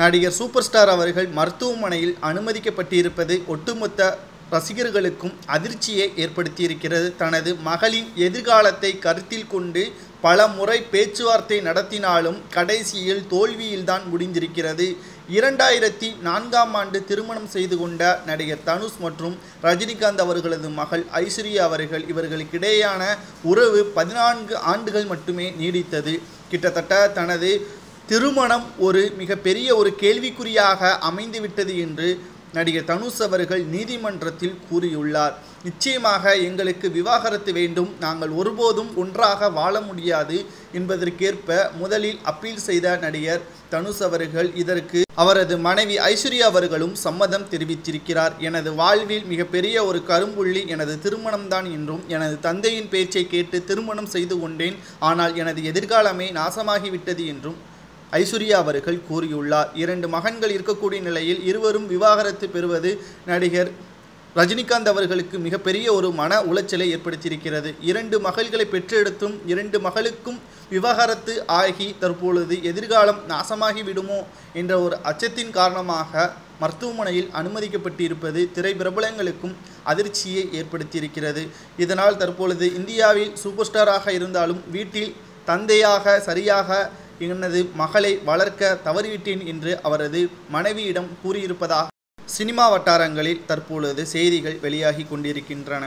நடிகர் super star அவர்கள் மருத்துவமனையில் அனுமதிக்கப்பட்டிருப்பது ஒட்டுமொத்த ரசிகர்களுக்கும் அதிர்ச்சியை ஏற்படுத்தியிருக்கிறது. தனது மகளின் எதிர்காலத்தை கருத்தில் கொண்டு பல முறை பேச்சுவார்த்தை நடத்தினாலும் கடைசியில் தோல்வியில்தான் முடிந்திருக்கிறது. இரண்டாயிரத்தி நான்காம் ஆண்டு திருமணம் செய்து கொண்ட நடிகர் தனுஷ் மற்றும் ரஜினிகாந்த் அவர்களது மகள் ஐஸ்வர்யா அவர்கள் இவர்களுக்கிடையேயான உறவு பதினான்கு ஆண்டுகள் மட்டுமே நீடித்தது. கிட்டத்தட்ட தனது திருமணம் ஒரு மிகப்பெரிய ஒரு கேள்விக்குறியாக அமைந்துவிட்டது என்று நடிகர் தனுஷ் அவர்கள் நீதிமன்றத்தில் கூறியுள்ளார். நிச்சயமாக எங்களுக்கு விவாகரத்து வேண்டும். நாங்கள் ஒருபோதும் ஒன்றாக வாழ முடியாது என்பதற்கேற்ப முதலில் அப்பீல் செய்த நடிகர் தனுஷ் அவர்கள் இதற்கு அவரது மனைவி ஐஸ்வர்யா அவர்களும் சம்மதம் தெரிவித்திருக்கிறார். எனது வாழ்வில் மிகப்பெரிய ஒரு கரும்புள்ளி எனது திருமணம்தான் என்றும் எனது தந்தையின் பேச்சை கேட்டு திருமணம் செய்து கொண்டேன். ஆனால் எனது எதிர்காலமே நாசமாகிவிட்டது என்றும் ஐஸ்வர்யா அவர்கள் கூறியுள்ளார். இரண்டு மகன்கள் இருக்கக்கூடிய நிலையில் இருவரும் விவாகரத்து பெறுவது நடிகர் ரஜினிகாந்த் அவர்களுக்கு மிகப்பெரிய ஒரு மன உளைச்சலை ஏற்படுத்தியிருக்கிறது. இரண்டு மகள்களை பெற்றெடுத்தும் இரண்டு மகளுக்கும் விவாகரத்து ஆகி தற்பொழுது எதிர்காலம் நாசமாகி விடுமோ என்ற ஒரு அச்சத்தின் காரணமாக மருத்துவமனையில் அனுமதிக்கப்பட்டிருப்பது திரை பிரபலங்களுக்கும் அதிர்ச்சியை ஏற்படுத்தியிருக்கிறது. இதனால் தற்பொழுது இந்தியாவில் சூப்பர் ஸ்டாராக இருந்தாலும் வீட்டில் தந்தையாக சரியாக எனது மகளை வளர்க்க தவறிவிட்டேன் என்று அவரது மனைவியிடம் கூறியிருப்பதாக சினிமா வட்டாரங்களில் தற்பொழுது செய்திகள் வெளியாகி கொண்டிருக்கின்றன.